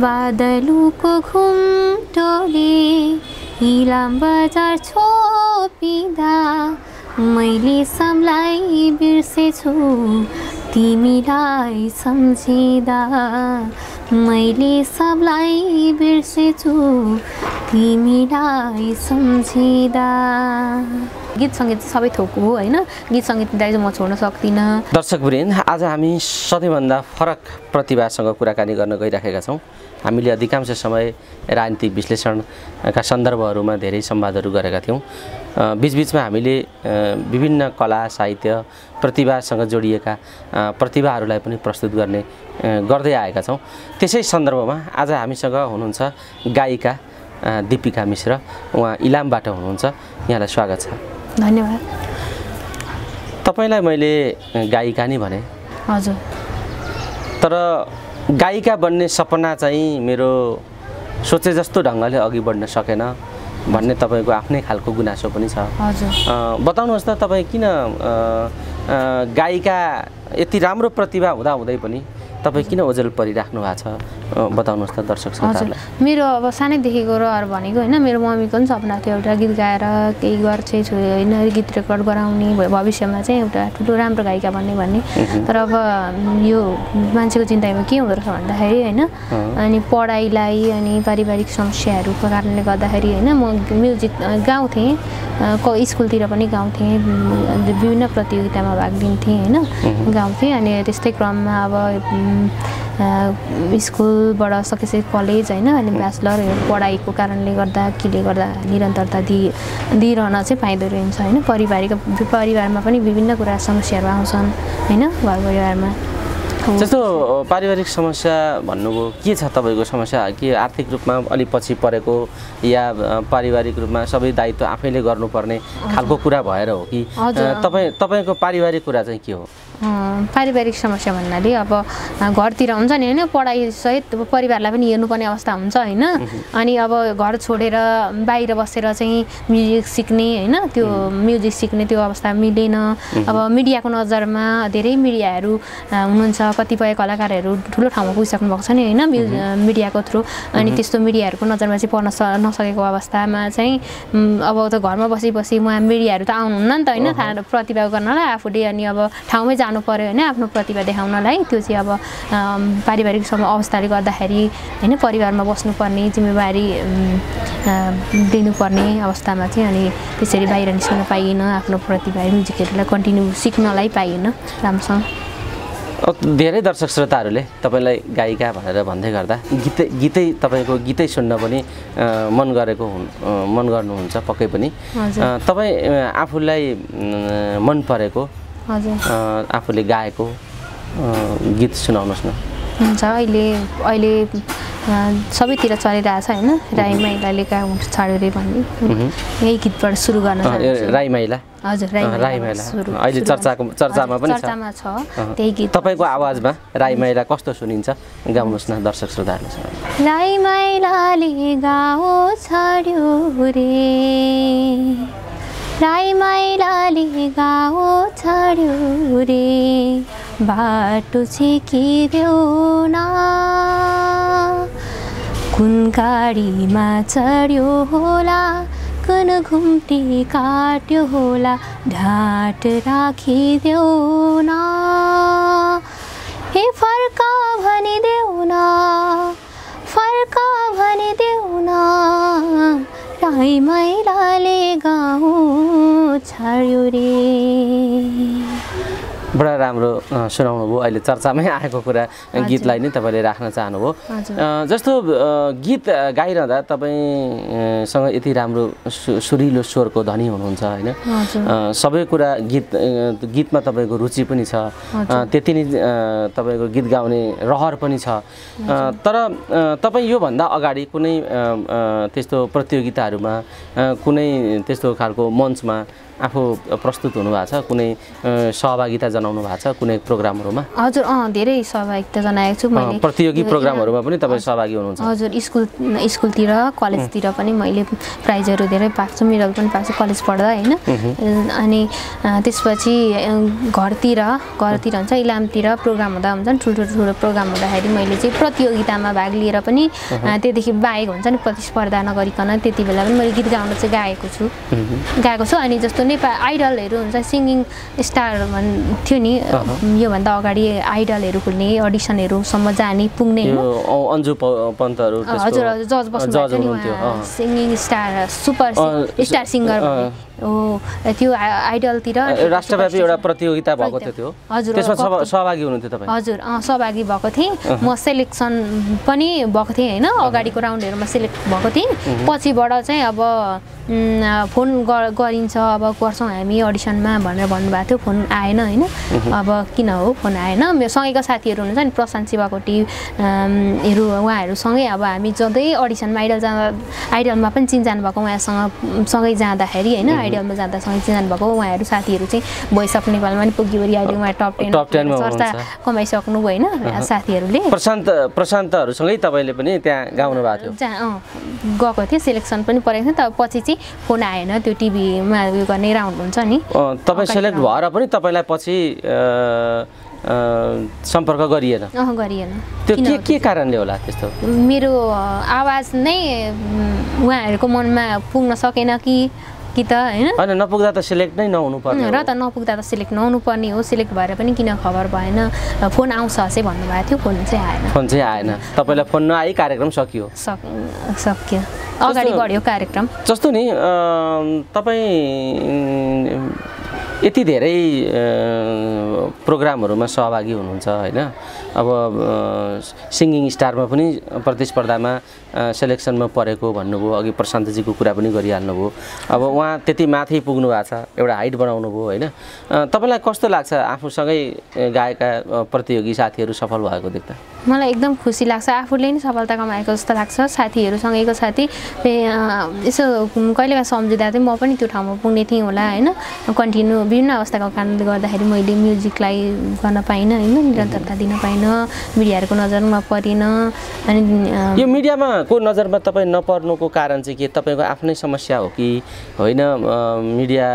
बादलुको घुम्टोले इलाम बजार छोपिँदा मैले सबलाई बिर्सेछु तिमीलाई सम्झिँदा। मैले सबलाई बिर्सेछु तिमीलाई सम्झिँदा। गीत सङ्गीत सबै थोक हो होइन? गीत सङ्गीतलाई चाहिँ म छोड्न सक्दिनँ। दर्शकवृन्द आज हामी सधैँभन्दा फरक प्रतिभासँग कुराकानी गर्न गइराखेका छौँ। हामीले अधिकांश समय राजनीतिक विश्लेषणका सन्दर्भहरूमा धेरै संवादहरू गरेका थियौँ। बिचबिचमा हामीले विभिन्न कला साहित्य प्रतिभासँग जोडिएका प्रतिभाहरूलाई पनि प्रस्तुत गर्ने गर्दै आएका छौँ। त्यसै सन्दर्भमा आज हामीसँग हुनुहुन्छ गायिका दिपिका मिश्र। उहाँ इलामबाट हुनुहुन्छ। यहाँलाई स्वागत छ। धन्यवाद। तपाईँलाई मैले गायिका नै भने। हजुर। तर गायिका बन्ने सपना चाहिँ मेरो सोचे जस्तो ढङ्गले अघि बढ्न सकेन भन्ने तपाईँको आफ्नै खालको गुनासो पनि छ। बताउनुहोस् त तपाईँ किन गायिका यति राम्रो प्रतिभा हुँदाहुँदै पनि तपाईँ किन ओझेल परिराख्नु भएको छ? बताउनुहोस् त दर्शक हजुर। मेरो अब सानैदेखिको रहर भनेको होइन मेरो मम्मीको पनि सपना थियो एउटा गीत गाएर केही गर्छ छु होइन गीत रेकर्ड गराउने भविष्यमा चाहिँ एउटा ठुलो राम्रो गायिका बन्ने भन्ने। तर अब यो मान्छेको चिन्तामा के हुँदो रहेछ भन्दाखेरि होइन अनि पढाइलाई अनि पारिवारिक समस्याहरूको कारणले गर्दाखेरि होइन म म्युजिक गाउँथेँ क स्कुलतिर पनि गाउँथेँ विभिन्न प्रतियोगितामा भाग लिन्थेँ होइन गाउँथेँ अनि त्यस्तै क्रममा अब स्कुलबाट सकेपछि कलेज होइन अनि ब्याचलर पढाइको कारणले गर्दा केले गर्दा निरन्तरता दिइ दिइरहन चाहिँ पाइँदो रहन्छ होइन पारिवारिक परिवारमा पनि विभिन्न कुरा समस्याहरू आउँछन् होइन घर परिवारमा। जस्तो पारिवारिक समस्या भन्नुभयो के छ तपाईँको समस्या? के आर्थिक रूपमा अलिक पछि परेको? या पारिवारिक रूपमा सबै दायित्व आफैले गर्नुपर्ने खालको कुरा भएर हो कि। तपाईँ तपाईँको पारिवारिक कुरा चाहिँ के हो? पारिवारिक समस्या भन्नाले अब घरतिर हुन्छ नि होइन? पढाइसहित परिवारलाई पनि हेर्नुपर्ने अवस्था हुन्छ होइन? अनि अब घर छोडेर बाहिर बसेर चाहिँ म्युजिक सिक्ने होइन? त्यो म्युजिक सिक्ने त्यो अवस्था मिलेन। अब मिडियाको नजरमा धेरै मिडियाहरू हुनुहुन्छ। कतिपय कलाकारहरू ठुलो ठाउँमा पुगिसक्नु भएको छ नि होइन? मिडियाको थ्रु। अनि त्यस्तो मिडियाहरूको नजरमा चाहिँ पर्न स नसकेको अवस्थामा चाहिँ अब त घरमा बसी बसी उहाँ मिडियाहरू त आउनुहुन्न नि त होइन? थाहा प्रतिभा गर्नलाई आफूले अनि अब ठाउँमै जानु पऱ्यो होइन? आफ्नो प्रतिभा देखाउनलाई। त्यो चाहिँ अब पारिवारिक सम अवस्थाले गर्दाखेरि होइन? परिवारमा बस्नुपर्ने जिम्मेवारी दिनुपर्ने अवस्थामा चाहिँ अनि त्यसरी बाहिर निस्कन पाइएन आफ्नो प्रतिभा म्युजिकहरूलाई कन्टिन्यू सिक्नलाई पाइएन। राम्रोसँग। धेरै दर्शक श्रोताहरूले तपाईँलाई गायिका भनेर भन्दै गर्दा गीतै गीतै तपाईँको गीतै सुन्न पनि मन गरेको मन गर्नुहुन्छ पक्कै पनि। तपाईँ आफूलाई मन परेको आफूले गाएको गीत सुनाउनुहोस् न। हुन्छ। अहिले अहिले सबैतिर चलिरहेछ होइन? राई महिलाले कहाँ हुन्छ छाड्यो रे भन्ने यही गीतबाट सुरु गर्न राई माइला? हजुर राई महिला। अहिले चर्चाको- चर्चामा पनि छ। चर्चामा छ। त्यही गीत तपाईँको आवाजमा राई माइला कस्तो सुनिन्छ? गाउनुहोस् न दर्शक श्रोताहरूले। राई माइलाले गाउँ छाड्यो रे। राई गाउँ छाड्यो रे। बाटो छेकिदेऊ न। कुन गाडीमा चढ्यो होला कुन घुम्टी काट्यो होला ढाट राखिदेऊ न। हे फर्का भनिदेऊ न फर्का भनिदेऊ न। राई मैलाले गाउँ छाड्यो रे। बडा राम्रो सुनाउनु भयो अहिले चर्चामै आएको कुरा गीतलाई नै तपाईँले राख्न चाहनुभयो। जस्तो गीत गाइरहँदा तपाईँसँग यति राम्रो सु- सुरिलो स्वरको धनी हुनुहुन्छ होइन? सबै कुरा गीत गीतमा तपाईँको रुचि पनि छ। त्यति नै तपाईँको गीत गाउने रहर पनि छ। तर तपाईँ योभन्दा अगाडि कुनै त्यस्तो प्रतियोगिताहरूमा कुनै त्यस्तो खालको मञ्चमा आफू प्रस्तुत हुनुभएको छ कुनै सहभागिता जनाउनु भएको छ कुनै प्रोग्रामहरूमा? हजुर अँ धेरै सहभागिता जनाएको छु मैले। प्रतियोगी प्रोग्रामहरूमा पनि तपाईँ सहभागी हुनुहुन्छ। हजुर स्कुल स्कुलतिर कलेजतिर पनि मैले प्राइजहरू धेरै पाएको छु मेडल पनि पाएको छु कलेज पढ्दा होइन? अनि त्यसपछि घरतिर घरतिर हुन्छ इलामतिर प्रोग्राम हुँदा हुन्छ नि ठुल्ठुलो ठुलो प्रोग्राम हुँदाखेरि मैले चाहिँ प्रतियोगितामा भाग लिएर पनि अ, त्योदेखि बाहेक हुन्छ नि प्रतिस्पर्धा नगरिकन त्यति बेला पनि मैले गीत गाउन चाहिँ गाएको छु। गाएको छु अनि जस्तो नेपाल आइडलहरू हुन्छ सिङ्गिङ स्टार भन् थियो नि। योभन्दा अगाडि आइडलहरू खुल्ने अडिसनहरूसम्म जाने पुग्ने अन्जु पन्तहरू हजुर हजुर जज बस्नु। Singing star super star singer त्यो आइडलतिर राष्ट्रव्यापी एउटा प्रतियोगिता भएको थियो त्यो। हजुर, त्यसमा। सहभागी हुनुहुन्थ्यो तपाईँ? हजुर सहभागी भएको थिएँ। म सेलेक्सन पनि भएको थिएँ होइन? अगाडिको राउन्डहरूमा सेलेक्ट भएको थिएँ। पछिबाट चाहिँ अब फोन गरिन्छ अब गर्छौँ हामी अडिसनमा भनेर भन्नुभएको थियो। फोन आएन होइन? अब किन हो? फोन आएन। मेरो सँगैका साथीहरू हुनुहुन्छ नि प्रशान्त शिवाकोटी अम्, हरू उहाँहरूसँगै अब हामी जँदै अडिसनमा आइडल जाँदा आइडलमा पनि चिनजान भएको उहाँसँग सँगै जाँदाखेरि होइन? आइडलमा जाँदा सँगै चिनजान भएको उहाँहरू साथीहरू चाहिँ भोइस अफ नेपालमा पनि पुगिवरी अहिले उहाँ टप टेन टप 10 मा चर्चा। कमाइसक्नु होइन साथीहरूले। प्रशान्त प्रशान्तहरूसँगै तपाईँले पनि त्यहाँ गाउनु भएको थियो। अँ गएको थिएँ सेलेक्सन पनि परेको थियो तर पछि चाहिँ फोन आएन त्यो टिभीमा उयो गर्ने राउन्ड हुन्छ नि। तपाईँ सेलेक्ट भएर पनि तपाईँलाई पछि सम्पर्क गरिएन। गरिएन। त्यो के के कारणले होला त्यस्तो? मेरो आवाज नै उहाँहरूको मनमा पुग्न सकेन कि कि त होइन? होइन नपुग्दा त सेलेक्ट नै नहुनु पर्ने र त नपुग्दा त सिलेक्ट नहुनु पर्ने हो। सिलेक्ट भएर पनि किन खबर भएन? फोन आउँछ चाहिँ भन्नुभएको थियो फोन चाहिँ आएन। फोन चाहिँ आएन। तपाईँलाई फोन नआई कार्यक्रम सकियो। सक सक्यो। अगाडि बढ्यो कार्यक्रम। जस्तो नि तपाईँ यति धेरै प्रोग्रामहरूमा सहभागी हुनुहुन्छ होइन? अब सिङ्गिङ स्टारमा पनि प्रतिस्पर्धामा सेलेक्सनमा परेको भन्नुभयो अघि प्रशान्तजीको कुरा पनि गरिहाल्नुभयो। अब उहाँ त्यति माथि पुग्नु भएको छ एउटा हाइट बनाउनु भयो होइन तपाईँलाई कस्तो लाग्छ आफूसँगै गाएका प्रतियोगी साथीहरू सफल भएको देख्दा? मलाई एकदम खुसी लाग्छ। आफूले नै सफलता कमाएको जस्तो लाग्छ। साथीहरूसँगैको साथी यसो कहिलेका सम्झिँदा चाहिँ म पनि त्यो ठाउँमा पुग्ने थिएँ होला होइन? कन्टिन्यू विभिन्न अवस्थाको कारणले गर्दाखेरि मैले म्युजिकलाई गर्न पाइनँ होइन? निरन्तरता दिन पाइनँ मिडियाहरूको नजरमा परिनँ अनि यो मिडियामा को नजरमा तपाईँ नपर्नुको कारण चाहिँ के? तपाईँको आफ्नै समस्या हो कि होइन मिडिया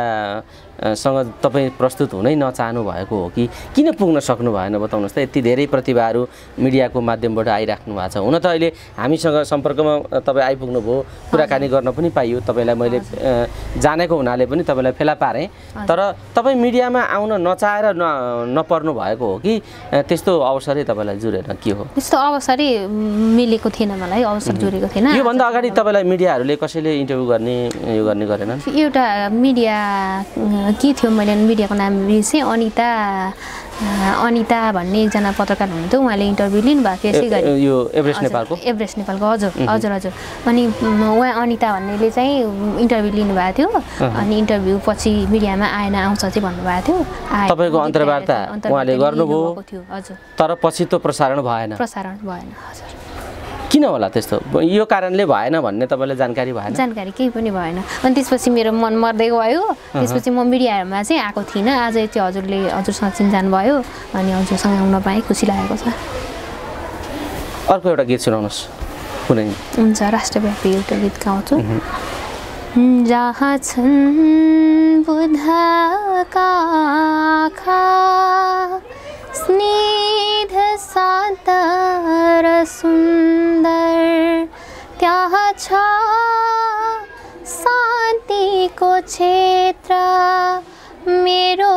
सँग तपाईँ प्रस्तुत हुनै नचाहनु भएको हो कि किन पुग्न सक्नु भएन बताउनुहोस् त? यति धेरै प्रतिभाहरू मिडियाको माध्यमबाट आइराख्नु भएको छ। हुन त अहिले हामीसँग सम्पर्कमा तपाईँ आइपुग्नु भयो कुराकानी गर्न पनि पाइयो। तपाईँलाई मैले जानेको हुनाले पनि तपाईँलाई फेला पारेँ। तर तपाईँ मिडियामा आउन नचाहेर न नपर्नु भएको हो कि त्यस्तो अवसरै तपाईँलाई जुरेन के हो? त्यस्तो अवसरै मिलेको थिएन मलाई। अवसर जोडेको थिएन। योभन्दा अगाडि तपाईँलाई मिडियाहरूले कसैले इन्टरभ्यू गर्ने यो गर्ने गरेनन्? एउटा मिडिया के थियो मैले मिडियाको नाम बिर्सेँ। अनिता अनिता भन्ने एकजना पत्रकार हुनुहुन्थ्यो। उहाँले इन्टरभ्यू लिनुभएको थियो। यसै गरी। यो एभरेस्ट नेपालको? एभरेस्ट नेपालको। हजुर हजुर हजुर। अनि उहाँ अनिता भन्नेले चाहिँ इन्टरभ्यू लिनुभएको थियो। अनि इन्टरभ्यू पछि मिडियामा आएन आउँछ चाहिँ भन्नुभएको थियो। तपाईँको अन्तर्वार्ता उहाँले गर्नुभयो? हजुर। तर पछि त्यो प्रसारण भएन। प्रसारण भएन। हजुर। किन होला त्यस्तो? यो कारणले भएन भन्ने तपाईँलाई जानकारी भएन? जानकारी केही पनि भएन। अनि त्यसपछि मेरो मन मर्दै गयो। त्यसपछि म मिडियाहरूमा चाहिँ आएको थिइनँ। आज चाहिँ हजुरले हजुरसँग चिन्जान भयो अनि हजुरसँग आउन पाएँ। खुसी लागेको छ। अर्को एउटा गीत सुनाउनुहोस्। कुनै। हुन्छ राष्ट्रव्यापी एउटा गीत गाउँछु। जहाँ छन् बुधका आँखा स्निध शान्त र सुन्दर त्यहाँ छ शान्तिको क्षेत्र मेरो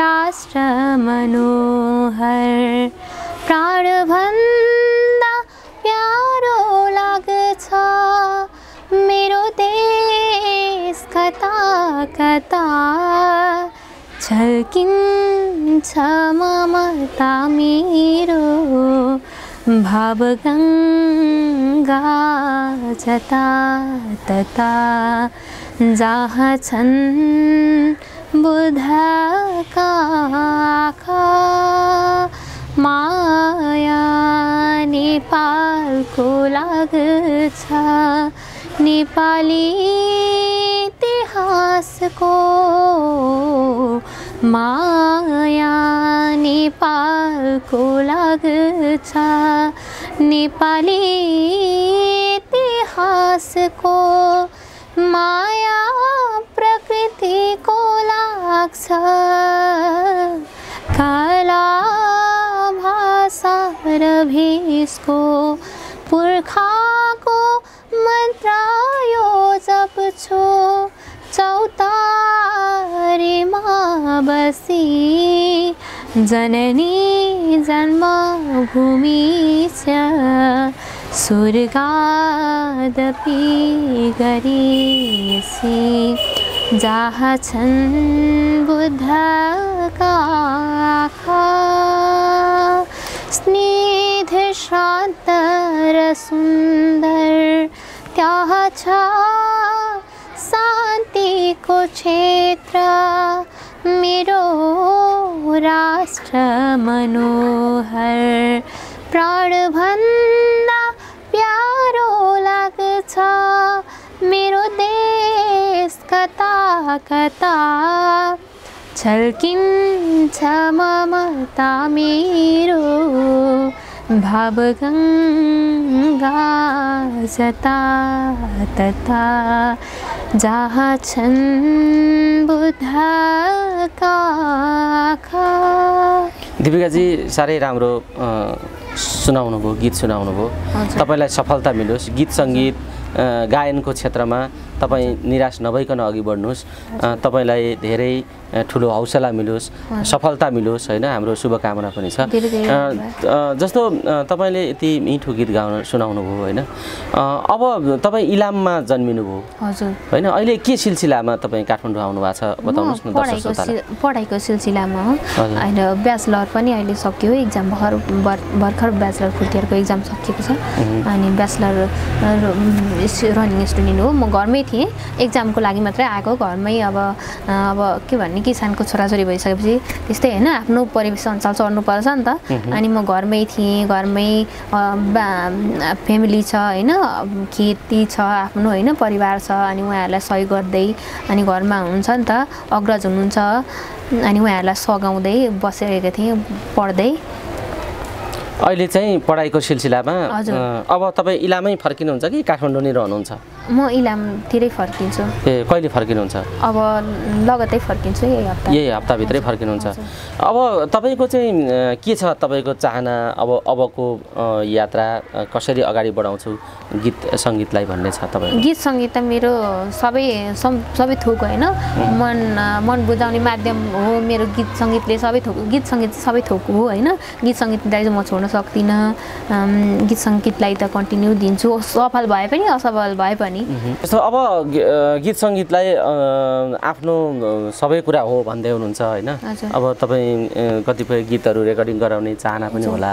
राष्ट्र मनोहर। प्राणभन्दा प्यारो लाग्छ मेरो देश कता कता छल्किन्छ ममता मेरो। भावगङ्गा जता तता जहाँ छन् बुधका माया नेपालको लाग्छ। नेपाली इतिहासको माया नेपालको लाग्छ नेपाली इतिहासको माया प्रकृतिको लाग्छ। काला भाषा र भेषको पुर्खाको मन्त्र यो जप्छु चौतारीमा बसी जननी जन्मभूमि च सुरकादपि गीसि जन् बुद्धका स्निग्धशान्तरसुन्दर त्या छ शान्तिको क्षेत्र मेरो राष्ट्र मनोहर प्राणभन्दा प्यारो लाग्छ। मेरो देश कता कता छल्किन्छ ममता मेरो। भावगङ्गा जता जहाँ छन् बुद्धका दिपिकाजी साह्रै राम्रो अ, सुनाउनु भयो गीत सुनाउनु भयो हजुर। तपाईँलाई सफलता मिलोस्। गीत सङ्गीत गायनको क्षेत्रमा तपाईँ निराश नभइकन अघि बढ्नुहोस्। तपाईँलाई धेरै ठुलो हौसला मिलोस् सफलता मिलोस् होइन? हाम्रो शुभकामना पनि छ। जस्तो तपाईँले यति मिठो गीत गाउन सुनाउनु भयो होइन अब तपाईँ इलाममा जन्मिनु भयो हजुर। होइन? अहिले के सिलसिलामा तपाईँ काठमाडौँ आउनु भएको छ बताउनुहोस् न पढाइको सिलसिलामा हो। होइन ब्याचलर पनि अहिले सक्यो इक्जाम भर भर- भर्खर ब्याचलर फोर्थ इयरको इक्जाम सकिएको छ। अनि ब्याचलर रनिङ स्टुडेन्ट हो। म घरमै थिएँ। इक्जामको लागि मात्रै आएको घरमै अब अब के भन्ने किसानको छोराछोरी भइसकेपछि त्यस्तै होइन आफ्नो परिवेश अनुसार चढ्नुपर्छ नि त। अनि म घरमै थिएँ घरमै फ्यामिली छ होइन खेती छ आफ्नो होइन परिवार छ अनि उहाँहरूलाई सहयोग गर्दै अनि घरमा हुनुहुन्छ नि त अग्रज हुनुहुन्छ। अनि उहाँहरूलाई सघाउँदै बसिरहेको थिएँ पढ्दै। अहिले चाहिँ पढाइको सिलसिलामा अब तपाईँ इलामै फर्किनुहुन्छ कि काठमाडौँ नै रहनुहुन्छ म इलामतिरै फर्किन्छु। ए कहिले फर्किनुहुन्छ? अब लगतै फर्किन्छु यही हप्ता। यही हप्ताभित्रै फर्किनुहुन्छ। अब तपाईँको चाहिँ के छ तपाईँको चाहना? अब अबको यात्रा कसरी अगाडि बढाउँछु गीत सङ्गीतलाई भन्ने छ तपाईँ गीत सङ्गीत त मेरो सबै सबै थोक होइन। मन मन बुझाउने माध्यम हो मेरो गीत सङ्गीतले सबै थोक गीत सङ्गीत सबै थोक हो होइन। गीत सङ्गीतलाई चाहिँ म छोड्न सक्दिनँ। गीत सङ्गीतलाई त कन्टिन्यू दिन्छु। सफल भए पनि असफल भए पनि। जस्तो अब गीत सङ्गीतलाई आफ्नो सबै कुरा हो भन्दै हुनुहुन्छ होइन। अब तपाईँ कतिपय गीतहरू रेकर्डिङ गराउने चाहना पनि होला।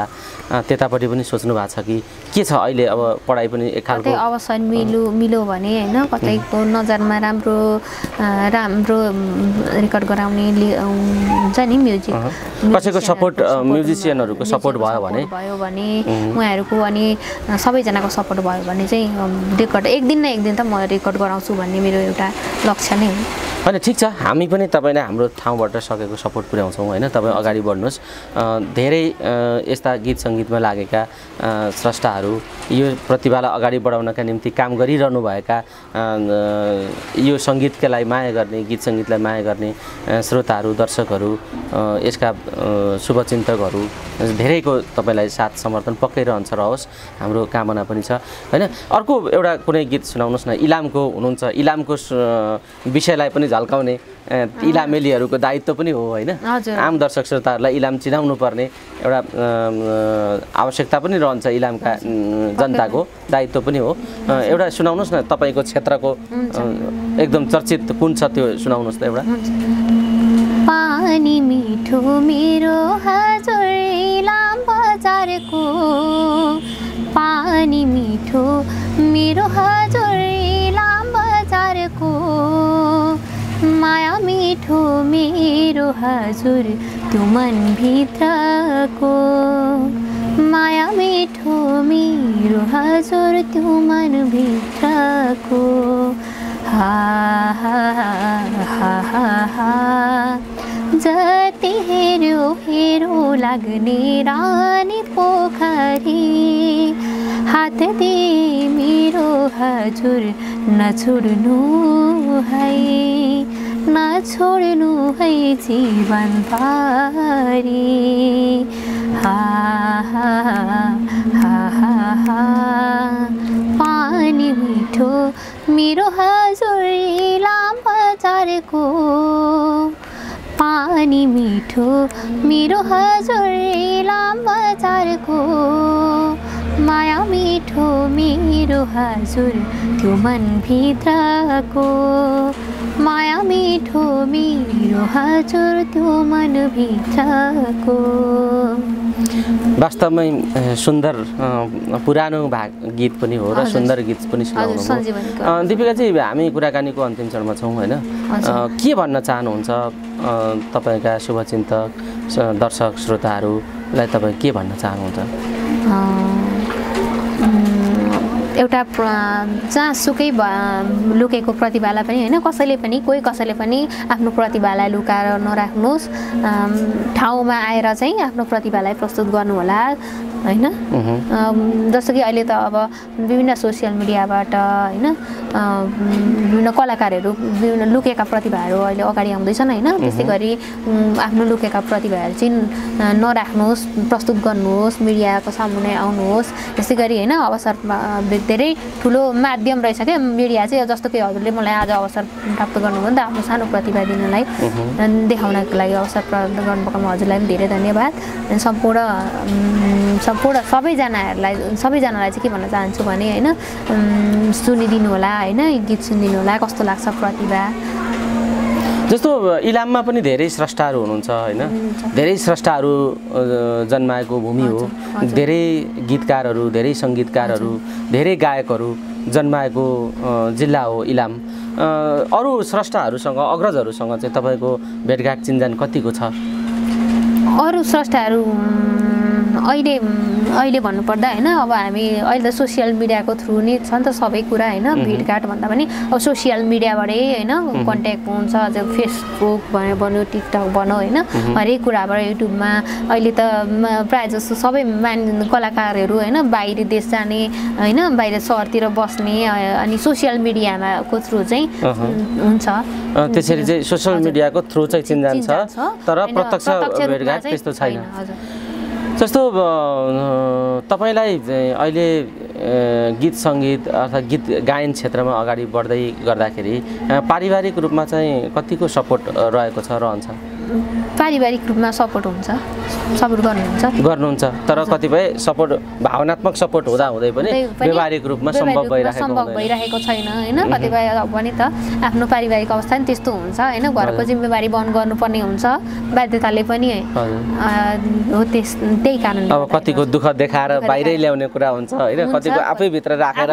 त्यतापट्टि पनि सोच्नु भएको छ कि के छ अहिले अब पढाइ पनि एक खालको? कतै अवसर मिल्यो मिल्यो भने होइन? कतैको नजरमा राम्रो राम्रो रेकर्ड गराउने हुन्छ नि म्युजिक। कसैको सपोर्ट, म्युजिसियनहरूको सपोर्ट भयो भने? भयो भने उहाँहरूको अनि सबैजनाको सपोर्ट भयो भने चाहिँ रेकर्ड एक दिन न एक दिन त म रेकर्ड गराउँछु भन्ने मेरो एउटा लक्ष्य नै हो। होइन ठिक छ। हामी पनि तपाईँलाई हाम्रो ठाउँबाट सकेको सपोर्ट पुर्याउँछौँ होइन? तपाईँ अगाडि बढ्नुहोस्। धेरै यस्ता गीत सङ्गीतमा लागेका स्रष्टाहरू यो प्रतिभालाई अगाडि बढाउनका निम्ति काम गरिरहनुभएका यो सङ्गीतलाई माया गर्ने गीत सङ्गीतलाई माया गर्ने श्रोताहरू दर्शकहरू यसका शुभचिन्तकहरू धेरैको तपाईँलाई साथ समर्थन पक्कै रहन्छ रहोस्। हाम्रो कामना पनि छ होइन? अर्को एउटा कुनै गीत सुनाउनुहोस् न। इलामको हुनुहुन्छ। इलामको विषयलाई पनि झल्काउने इलामेलीहरूको दायित्व पनि हो होइन। आम दर्शक श्रोताहरूलाई इलाम चिनाउनु पर्ने एउटा आवश्यकता पनि रहन्छ इलामका जनताको दायित्व पनि हो। एउटा सुनाउनुहोस् न तपाईँको क्षेत्रको एकदम चर्चित कुन छ त्यो सुनाउनुहोस् त एउटा। पानी मिठो मेरो हजुर इलाम बजारको पानी मिठो मेरो हजुर इलाम बजारको माया मिठो मेरो हजुर त्यो मनभित्रको माया मिठो मेरो हजुर त्यो मनभित्रको। हा जति हेऱ्यो हेरो लाग्ने रानी पोखरी। हात दे मेरो हजुर नछोड्नु है। नछोड्नु है जीवन पारी। हा हा हा पानी मिठो मेरो हजुर इलाम बजारको पानी मिठो मेरो हजुर इलाम बजारको माया मिठो मेरो हजुर त्यो मनभित्रको माया मिठो मेरो हजुर त्यो मनभित्रको वास्तवमै सुन्दर पुरानो भाग गीत पनि हो र। सुन्दर गीत पनि सुनाउनु। दिपिकाजी हामी कुराकानीको अन्तिम चरणमा छौँ होइन? के भन्न चाहनुहुन्छ? तपाईँका शुभचिन्तक दर्शक श्रोताहरूलाई तपाईँ के भन्न चाहनुहुन्छ? एउटा प्र- जहाँसुकै लुकेको प्रतिभालाई पनि होइन कसैले पनि कोही कसैले पनि आफ्नो प्रतिभालाई लुकाएर नराख्नुहोस्। ठाउँमा आएर चाहिँ आफ्नो प्रतिभालाई प्रस्तुत गर्नुहोला। होइन। अम्, जस्तो कि अहिले त अब विभिन्न सोसियल मिडियाबाट होइन? विभिन्न कलाकारहरू विभिन्न लुकेका प्रतिभाहरू अहिले अगाडि आउँदैछन् होइन? त्यसै गरी आफ्नो लुकेका प्रतिभाहरू चाहिँ नराख्नुहोस् प्रस्तुत गर्नुहोस् मिडियाको सामुने आउनुहोस्। त्यसै गरी होइन अवसर धेरै ठुलो माध्यम रहेछ क्या मिडिया चाहिँ। जस्तो कि हजुरले मलाई आज अवसर प्राप्त गर्नुभयो नि त आफ्नो सानो प्रतिभा दिनलाई। अनि देखाउनको लागि अवसर प्राप्त गर्नुभएकोमा हजुरलाई पनि धेरै धन्यवाद। सम्पूर्ण सम्पूर्ण सबैजनाहरूलाई सबैजनालाई चाहिँ के भन्न चाहन्छु भने होइन सुनिदिनु होला होइन गीत सुनिदिनु होला कस्तो लाग्छ प्रतिभा? जस्तो इलाममा पनि धेरै स्रष्टाहरू हुनुहुन्छ होइन? धेरै स्रष्टाहरू जन्माएको भूमि हो। धेरै गीतकारहरू धेरै सङ्गीतकारहरू धेरै गायकहरू जन्माएको जिल्ला हो इलाम। अरू स्रष्टाहरूसँग अग्रजहरूसँग चाहिँ तपाईँको भेटघाट चिन्जान कतिको छ? अरू स्रष्टाहरू अहिले अहिले भन्नुपर्दा होइन अब हामी अहिले त सोसियल मिडियाको थ्रु नै छ नि त सबै कुरा होइन भेटघाट भन्दा पनि। अब सोसियल मिडियाबाटै होइन कन्ट्याक्ट हुन्छ अझ फेसबुक भन्यो भन्यो टिकटक भनौँ होइन। हरेक कुराबाट युट्युबमा अहिले त प्रायः जस्तो सबै मान कलाकारहरू होइन बाहिर देश जाने होइन बाहिर सहरतिर बस्ने अनि सोसियल मिडियामा को थ्रु चाहिँ। हुन्छ। त्यसरी चाहिँ सोसियल। मिडियाको थ्रु चाहिँ चिन्जान छ। तर प्रत्यक्ष भेटघाट त्यस्तो छैन हजुर। जस्तो तपाईँलाई अहिले गीत सङ्गीत अर्थात् गीत गायन क्षेत्रमा अगाडि बढ्दै गर्दाखेरि पारिवारिक रूपमा चाहिँ कतिको सपोर्ट रहेको छ रहन्छ? पारिवारिक रूपमा सपोर्ट हुन्छ। सपोर्ट गर्नुहुन्छ। गर्नुहुन्छ तर कतिपय सपोर्ट भावनात्मक सपोर्ट हुँदा हुँदै पनि पनि व्यावहारिक रूपमा सम्भव भइरहेको सम्भव। भइरहेको छैन होइन? कतिपय पनि त आफ्नो पारिवारिक अवस्था नि त्यस्तो हुन्छ होइन? घरको। जिम्मेवारी वहन गर्नुपर्ने हुन्छ बाध्यताले पनि हो? त्यस त्यही कारणले अब कतिको दुःख देखाएर दुःख बाहिरै। ल्याउने कुरा हुन्छ होइन? कतिको आफैभित्र राखेर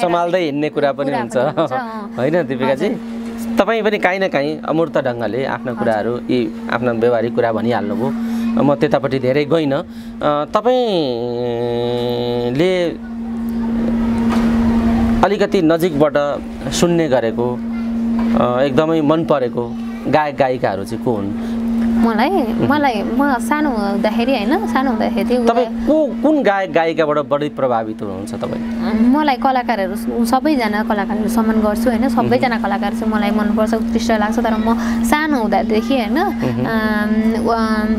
सम्हाल्दै हिँड्ने कुरा पनि हुन्छ। पनि। होइन दिपिकाजी? तपाईँ पनि काहीँ न काहीँ अमूर्त ढङ्गले आफ्ना कुराहरू यी आफ्ना व्यवहारिक कुरा भनिहाल्नुभयो। म त्यतापट्टि धेरै गइनँ। तपाईँले अलिकति नजिकबाट सुन्ने गरेको एकदमै मन परेको गायक गायिकाहरू चाहिँ को हुन्? मलाई मलाई म सानो हुँदाखेरि होइन सानो हुँदाखेरि तपाईँ को कुन गायक गायिकाबाट बढी प्रभावित हुनुहुन्छ तपाईँ? मलाई कलाकारहरू सबैजना कलाकारहरू सम्मान गर्छु होइन सबैजना कलाकार चाहिँ मलाई मनपर्छ उत्कृष्ट लाग्छ तर म सानो हुँदादेखि होइन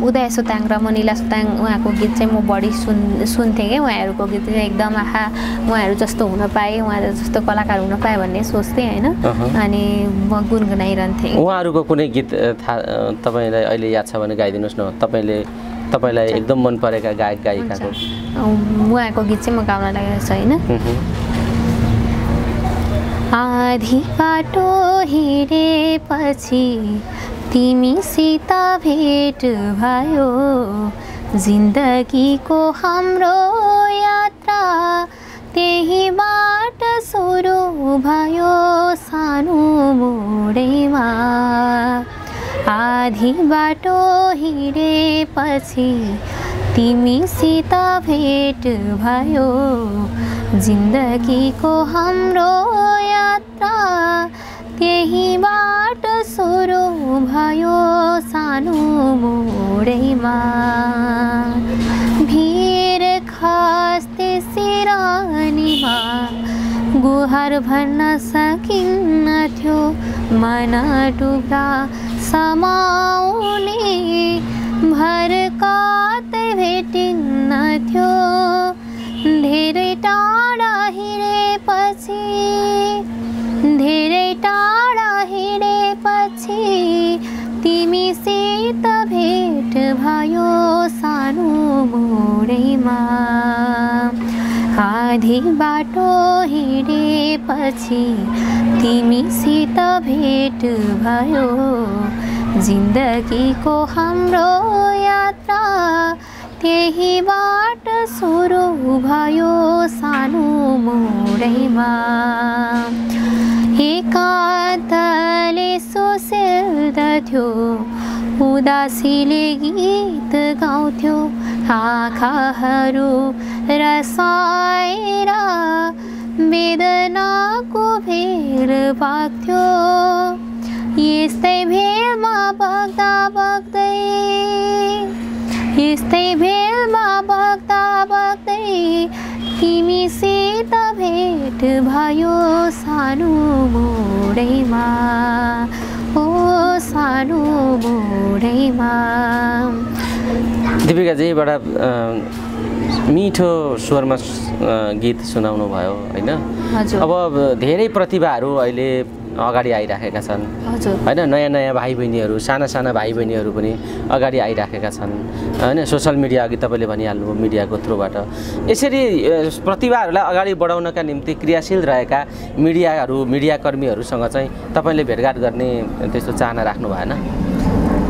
उदय सुताङ र मनिला सुताङ उहाँको गीत चाहिँ म बढी सुन् सुन्थेँ कि उहाँहरूको गीत चाहिँ एकदम आहा उहाँहरू जस्तो हुन पाएँ उहाँहरू जस्तो कलाकार हुन पाएँ भन्ने सोच्थेँ होइन। अनि म गुनगुनाइरहन्थेँ। उहाँहरूको कुनै गीत थाहा तपाईँलाई अहिले याद छ भने गाइदिनुहोस् न। तपाईँले तपाईँलाई एकदम मन परेका गायक गायिकाको। उहाँको गीत चाहिँ म गाउन लागेको छु होइन। आधी बाटो हिँडेपछि तिमीसित भेट भयो। जिन्दगीको हाम्रो यात्रा त्यहीबाट सुरु भयो सानो मोडेमा। आधी बाटो हिँडेपछि तिमीसित भेट भयो। जिन्दगीको हाम्रो यात्रा त्यहीबाट सुरु भयो सानो मोडैमा। भिर खस्ते सिरानीमा गुहार भन्न सकिन्न थियो मन टुक्रा समाउने भरकात भेटिन्न थियो धेरै टाढा हिँडेपछि धेरै टाढा हिँडेपछि तिमीसित भेट भयो सानो मोडैमा। आधी बाटो हिँडेपछि तिमीसित भेट भयो जिन्दगीको हाम्रो यात्रा त्यहीबाट सुरु भयो सानो मोडैमा। एकान्तले सोसेल्दथ्यो उदासीले गीत गाउँथ्यो आँखाहरू रसाएर वेदनाको भेर पाक्थ्यो यस्तै भेलमा बग्दा बग्दै यस्तै भेलमा बग्दा बग्दै तिमीसित भेट भयो सानो मोडैमा ओ सानो मोडैमा दिपिकाजीबाट मिठो स्वरमा गीत सुनाउनु भयो होइन। अब धेरै प्रतिभाहरू अहिले अगाडि आइराखेका छन्। होइन नयाँ नयाँ भाइ बहिनीहरू साना साना भाइ बहिनीहरू पनि अगाडि आइराखेका छन्। होइन सोसियल मिडिया अघि तपाईँले भनिहाल्नुभयो मिडियाको थ्रुबाट। यसरी प्रतिभाहरूलाई अगाडि बढाउनका निम्ति क्रियाशील रहेका मिडियाहरू मिडियाकर्मीहरूसँग चाहिँ तपाईँले भेटघाट गर्ने त्यस्तो चाहना राख्नु भएन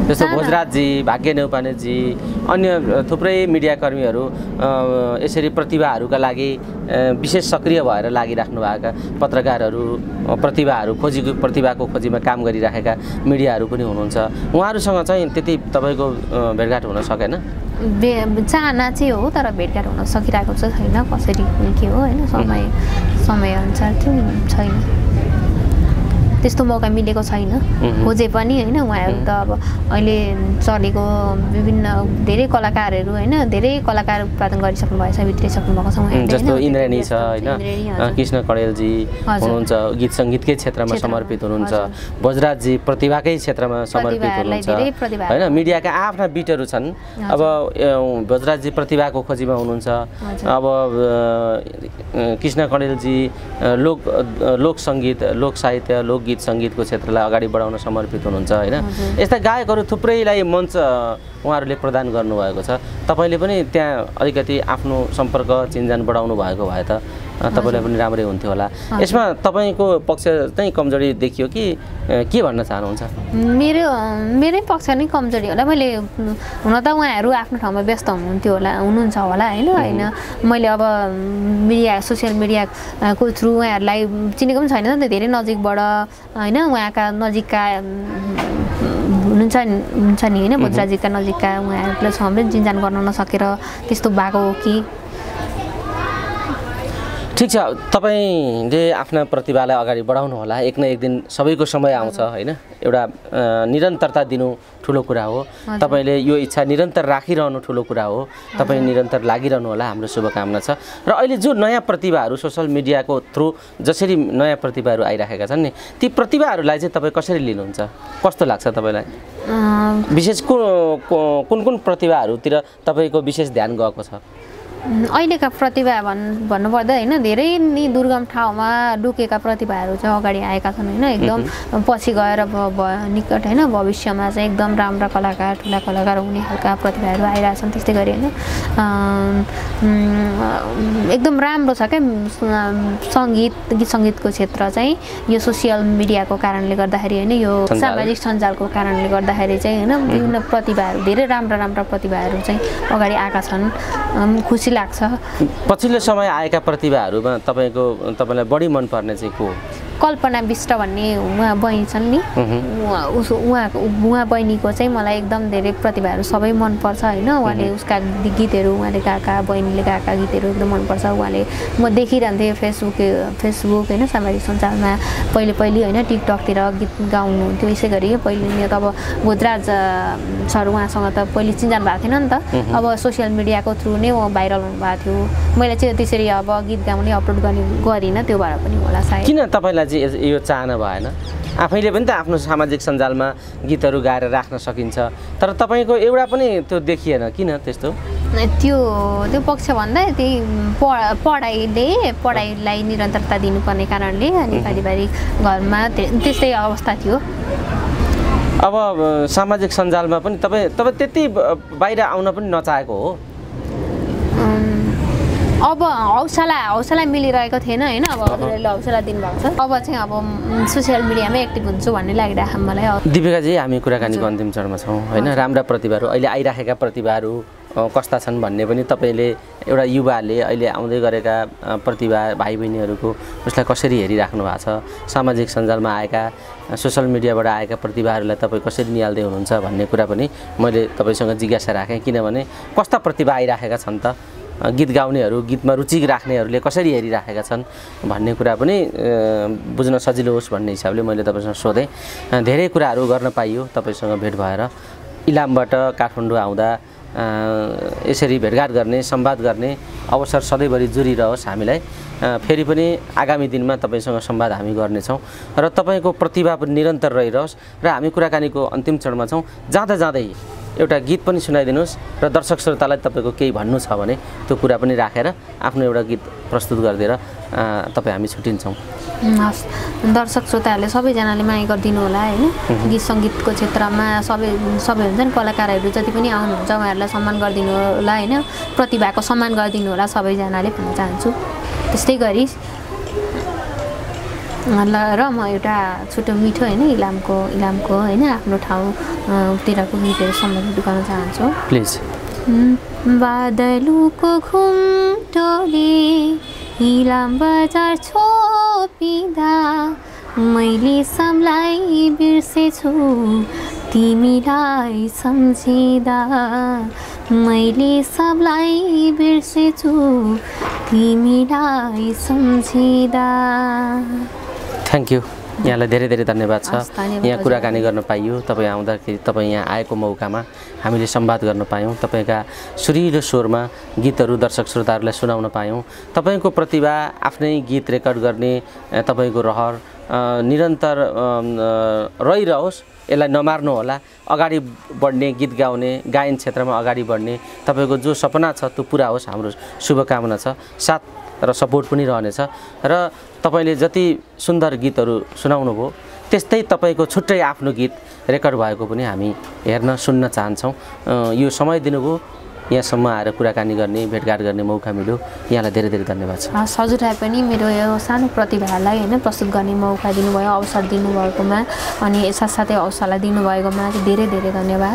जस्तो भोजराजजी भाग्य नेउपानेजी अन्य थुप्रै मिडियाकर्मीहरू यसरी प्रतिभाहरूका लागि विशेष सक्रिय भएर लागिराख्नु भएका पत्रकारहरू प्रतिभाहरू खोजीको प्रतिभाको खोजीमा काम गरिराखेका मिडियाहरू पनि हुनुहुन्छ। उहाँहरूसँग चाहिँ त्यति तपाईँको भेटघाट हुन सकेन? बे चाहना चाहिँ हो तर भेटघाट हुन सकिरहेको चाहिँ छैन। कसरी के हो होइन? समय समयअनुसार चाहिँ छैन। त्यस्तो मौका मिलेको छैन। खोजे पनि होइन उहाँहरू त अब अहिले चलेको विभिन्न धेरै कलाकारहरू होइन धेरै कलाकार उत्पादन गरिसक्नु भएको छ भित्रिसक्नु भएको छ जस्तो? इन्द्राणी छ होइन। कृष्ण कडेलजी। हुनुहुन्छ गीत सङ्गीतकै क्षेत्रमा समर्पित हुनुहुन्छ। भोजराजजी प्रतिभाकै क्षेत्रमा समर्पित हुनुहुन्छ होइन मिडियाका आफ्ना बिटहरू छन् अब अ, भोजराजजी प्रतिभाको खोजीमा हुनुहुन्छ। अब कृष्ण कडेलजी लोक लोक सङ्गीत लोक साहित्य लोकगीत सङ्गीतको क्षेत्रलाई अगाडि बढाउन समर्पित हुनुहुन्छ होइन। यस्ता गायकहरू थुप्रैलाई मञ्च उहाँहरूले प्रदान गर्नुभएको छ। तपाईँले पनि त्यहाँ अलिकति आफ्नो सम्पर्क चिन्जान बढाउनु भएको भए त तपाईँलाई पनि राम्रै हुन्थ्यो होला। यसमा तपाईँको पक्ष चाहिँ कमजोरी देखियो कि के भन्न चाहनुहुन्छ? मेरो मेरै पक्ष नै कमजोरी होला। मैले हुन त उहाँहरू आफ्नो ठाउँमा व्यस्त हुनुहुन्थ्यो होला हुनुहुन्छ होला होइन? होइन? मैले अब मिडिया सोसियल मिडियाको थ्रु उहाँहरूलाई चिनेको पनि छैन नि त धेरै नजिकबाट होइन? उहाँका नजिकका हुनुहुन्छ नि हुन्छ नि होइन? भोजराजीका नजिकका उहाँहरूलाई सँग पनि चिन्जान गर्न नसकेर त्यस्तो भएको हो कि? ठिक छ तपाईँले आफ्ना प्रतिभालाई अगाडि बढाउनु होला एक न एक दिन सबैको समय आउँछ होइन? एउटा निरन्तरता दिनु ठुलो कुरा हो। तपाईँले यो इच्छा निरन्तर राखिरहनु ठुलो कुरा हो। तपाईँ निरन्तर लागिरहनु होला हाम्रो शुभकामना छ। र अहिले जो नयाँ प्रतिभाहरू सोसल मिडियाको थ्रु जसरी नयाँ प्रतिभाहरू आइराखेका छन् नि ती प्रतिभाहरूलाई चाहिँ तपाईँ कसरी लिनुहुन्छ? कस्तो लाग्छ तपाईँलाई? विशेष कुन कुन कुन प्रतिभाहरूतिर तपाईँको विशेष ध्यान गएको छ? अहिलेका प्रतिभा भन् भन्नुपर्दा होइन धेरै नै दुर्गम ठाउँमा लुकेका प्रतिभाहरू चाहिँ अगाडि आएका छन् होइन। एकदम पछि गएर निकट होइन भविष्यमा चाहिँ एकदम राम्रा कलाकार ठुला कलाकार हुने खालका प्रतिभाहरू आइरहेछन् त्यस्तै गरी होइन। एकदम राम्रो छ क्या। सङ्गीत गीत सङ्गीतको क्षेत्र चाहिँ यो सोसियल मिडियाको कारणले गर्दाखेरि होइन यो। सामाजिक सञ्जालको कारणले गर्दाखेरि चाहिँ होइन विभिन्न प्रतिभाहरू धेरै राम्रा राम्रा प्रतिभाहरू चाहिँ अगाडि आएका छन्। खुसी लाग्छ। पछिल्लो समय आएका प्रतिभाहरूमा तपाईँको तपाईँलाई बढी मनपर्ने चाहिँ को हो? कल्पना विष्ट भन्ने उहाँ बहिनी छन् नि। उहाँ। उस उहाँको उहाँ बहिनीको चाहिँ मलाई एकदम धेरै प्रतिभाहरू सबै मनपर्छ होइन। उहाँले उसका गीत- गीतहरू उहाँले गाएका बहिनीले गाएका गीतहरू एकदम मनपर्छ। उहाँले म देखिरहन्थेँ फेसबुक फेसबुक होइन सामाजिक सञ्जालमा। पहिले पहिले होइन टिकटकतिर गीत गाउनुहुन्थ्यो यसै गरी। पहिले त अब गोदराज सर उहाँसँग त पहिले चिन्जानु भएको थिएन नि त। अब सोसियल मिडियाको थ्रु नै उहाँ भाइरल हुनुभएको थियो। मैले चाहिँ त्यसरी अब गीत गाउने अपलोड गर्ने गरिनँ त्यो भएर पनि होला सायद। किन तपाईँलाई चाहिँ यस- यो चाहना भएन। आफैले पनि त आफ्नो सामाजिक सञ्जालमा गीतहरू गाएर राख्न सकिन्छ। तर तपाईँको एउटा पनि त्यो देखिएन। किन त्यस्तो? त्यो त्यो पक्ष भन्दा त्यही पढ पढाइले पढाइलाई निरन्तरता दिनुपर्ने कारणले अनि पारिवारिक घरमा त्य- त्यस्तै अवस्था थियो। अब सामाजिक सञ्जालमा पनि तपाईँ तपाईँ त्यति बाहिर आउन पनि नचाहेको हो। अब हौसला हौसला मिलिरहेको थिएन होइन अब हजुरहरूले हौसला दिनुभएको छ। अब चाहिँ अब सोसियल मिडियामै एक्टिभ हुन्छु भन्ने लागिरहेको छ मलाई दिपिकाजी हामी कुराकानीको अन्तिम चरणमा छौँ होइन? राम्रा प्रतिभाहरू अहिले आइराखेका प्रतिभाहरू कस्ता छन् भन्ने पनि तपाईँले एउटा युवाहरूले अहिले आउँदै गरेका प्रतिभा भाइ बहिनीहरूको उसलाई कसरी हेरिराख्नु भएको छ? सामाजिक सञ्जालमा आएका सोसियल मिडियाबाट आएका प्रतिभाहरूलाई तपाईँ कसरी निहाल्दै हुनुहुन्छ भन्ने कुरा पनि मैले तपाईँसँग जिज्ञासा राखेँ। किनभने कस्ता प्रतिभा आइराखेका छन् त? गीत गाउनेहरू गीतमा रुचि राख्नेहरूले कसरी हेरिराखेका छन् भन्ने कुरा पनि बुझ्न सजिलो होस् भन्ने हिसाबले मैले तपाईँसँग सोधेँ। धेरै कुराहरू गर्न पाइयो तपाईँसँग भेट भएर। इलामबाट काठमाडौँ आउँदा यसरी भेटघाट गर्ने संवाद गर्ने अवसर सधैँभरि जुरिरहोस् हामीलाई। फेरि पनि आगामी दिनमा तपाईँसँग संवाद हामी गर्नेछौँ र तपाईँको प्रतिभा पनि निरन्तर रहिरहोस् र हामी कुराकानीको अन्तिम चरणमा छौँ। जाँदा जाँदै एउटा गीत पनि सुनाइदिनुहोस् र दर्शक श्रोतालाई तपाईँको केही भन्नु छ भने त्यो कुरा पनि राखेर आफ्नो एउटा गीत प्रस्तुत गरिदिएर तपाईँ हामी छुट्टिन्छौँ हस्। दर्शक श्रोताहरूले सबैजनाले माया गरिदिनु होला होइन? गीत सङ्गीतको क्षेत्रमा सबै सबै हुन्छ नि कलाकारहरू जति पनि आउनुहुन्छ उहाँहरूलाई सम्मान गरिदिनु होला होइन? प्रतिभाको सम्मान गरिदिनु होला सबैजनाले भन्न चाहन्छु। त्यस्तै गरी र म एउटा छोटो मिठो होइन इलामको इलामको होइन आफ्नो ठाउँतिरको गीतहरू सम्बन्धित गर्न चाहन्छु। प्लिज बादलुको घुम्टोले इलाम बजार छोपिँदा मैले सबलाई बिर्सेछु तिमीलाई सम्झिँदा मैले सबलाई बिर्सेछु तिमीलाई सम्झिँदा। थ्याङ्क यू यहाँलाई धेरै धेरै धन्यवाद छ। यहाँ कुराकानी गर्न पाइयो। तपाईँ आउँदाखेरि तपाईँ यहाँ आएको मौकामा हामीले संवाद गर्न पायौँ। तपाईँका सुरिलो स्वरमा गीतहरू दर्शक श्रोताहरूलाई सुनाउन पायौँ। तपाईँको प्रतिभा आफ्नै गीत रेकर्ड गर्ने तपाईँको रहर निरन्तर रहिरहोस् यसलाई नमार्नु होला। अगाडि बढ्ने गीत गाउने गायन क्षेत्रमा अगाडि बढ्ने तपाईँको जो सपना छ त्यो पुरा होस्। हाम्रो शुभकामना छ। साथ र सपोर्ट पनि रहनेछ। र तपाईँले जति सुन्दर गीतहरू सुनाउनु भयो त्यस्तै तपाईँको छुट्टै आफ्नो गीत रेकर्ड भएको पनि हामी हेर्न सुन्न चाहन्छौँ। यो समय दिनुभयो। यहाँसम्म आएर कुराकानी गर्ने भेटघाट गर्ने मौका मिल्यो। यहाँलाई धेरै धेरै धन्यवाद छ। हजुरलाई पनि मेरो यो सानो प्रतिभालाई होइन प्रस्तुत गर्ने मौका दिनुभयो अवसर दिनुभएकोमा अनि साथसाथै हौसला दिनुभएकोमा धेरै धेरै धन्यवाद।